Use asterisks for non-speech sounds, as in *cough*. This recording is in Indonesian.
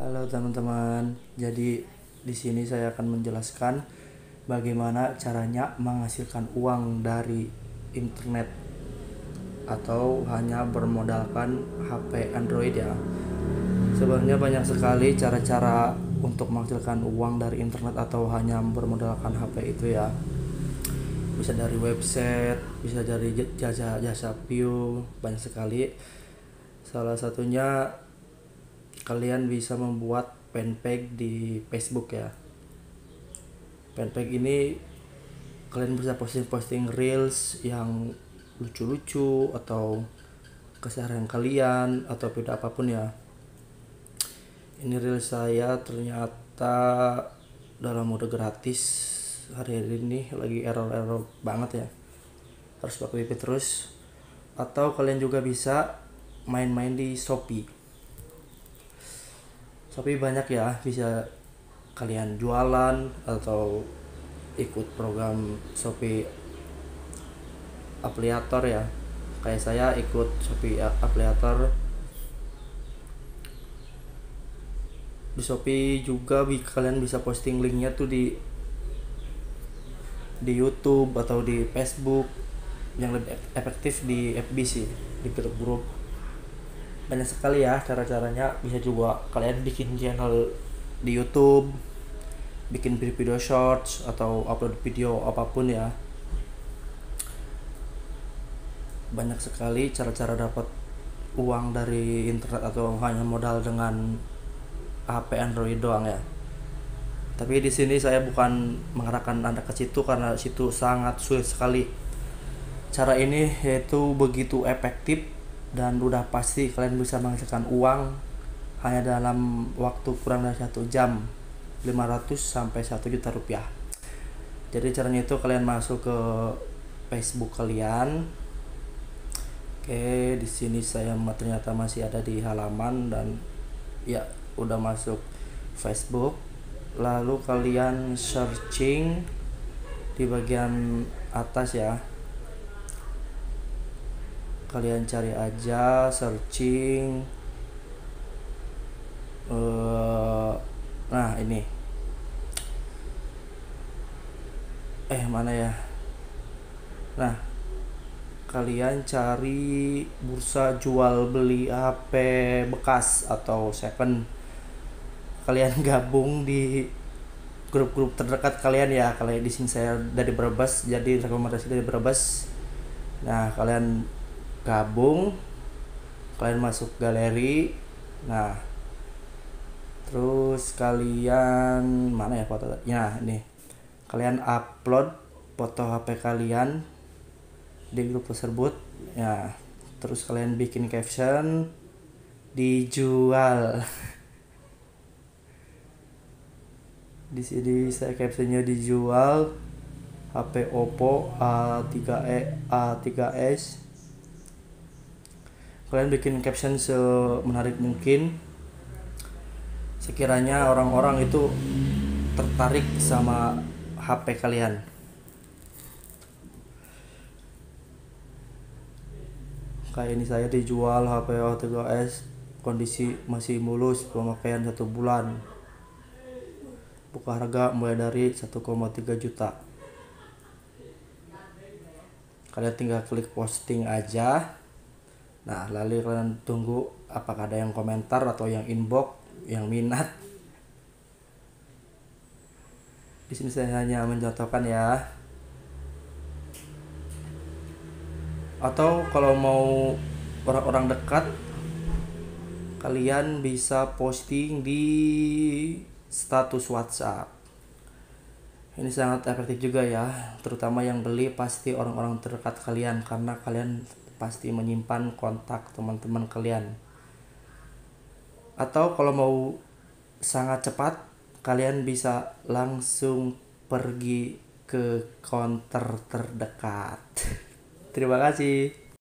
Halo teman-teman. Jadi di sini saya akan menjelaskan bagaimana caranya menghasilkan uang dari internet atau hanya bermodalkan HP Android ya. Sebenarnya banyak sekali cara-cara untuk menghasilkan uang dari internet atau hanya bermodalkan HP itu ya. Bisa dari website, bisa dari jasa jasa view, banyak sekali. Salah satunya kalian bisa membuat fanpage di Facebook ya. Fanpage ini kalian bisa posting-posting reels yang lucu-lucu atau keseharian kalian atau beda apa pun ya. Ini reels saya ternyata dalam mode gratis hari ini lagi error-error banget ya. Harus pakai WP terus atau kalian juga bisa main-main di Shopee. Shopee banyak ya, bisa kalian jualan atau ikut program Shopee afiliator ya. Kayak saya ikut Shopee afiliator. Di Shopee juga kalian bisa posting linknya tuh di di YouTube atau di Facebook yang lebih efektif di FB sih di grup-grup banyak sekali ya cara-caranya. Bisa juga kalian bikin channel di YouTube bikin video shorts atau upload video apa pun ya. Banyak sekali cara-cara dapat uang dari internet atau hanya modal dengan HP Android doang ya. Tapi di sini saya bukan mengarahkan anda ke situ karena situ sangat sulit sekali. Cara ini yaitu begitu efektif dan udah pasti kalian bisa menghasilkan uang hanya dalam waktu kurang dari satu jam 500 sampai 1 juta rupiah. Jadi caranya itu kalian masuk ke Facebook kalian. Oke di sini saya ternyata masih ada di halaman dan ya udah masuk Facebook. Lalu kalian searching di bagian atas ya kalian cari aja searching. Uh, nah ini. Eh mana ya? Nah kalian cari bursa jual beli HP bekas atau second kalian *laughs* gabung di grup-grup terdekat kalian ya. Kalian di sini saya dari Brebes jadi rekomendasi dari Brebes. Nah kalian gabung kalian masuk galeri. Nah terus kalian mana ya foto? Ya ini. Kalian upload foto HP kalian di grup tersebut. Ya terus kalian bikin caption dijual. *laughs* Di sini saya captionnya dijual HP Oppo A3e A3s kalian bikin caption semenarik mungkin. Sekiranya orang-orang itu tertarik sama HP kalian. Kayak ini saya dijual HP A3s kondisi masih mulus pemakaian satu bulan. Buka harga mulai dari 1,3 juta. Kalian tinggal klik posting aja nah lalu kalian tunggu apakah ada yang komentar atau yang inbox yang minat di sini saya hanya mencontohkan ya atau kalau mau orang-orang dekat kalian bisa posting di status WhatsApp. Ini sangat efektif juga ya, terutama yang beli pasti orang-orang terdekat kalian karena kalian pasti menyimpan kontak teman-teman kalian. Atau kalau mau sangat cepat, kalian bisa langsung pergi ke counter terdekat. *laughs* Terima kasih.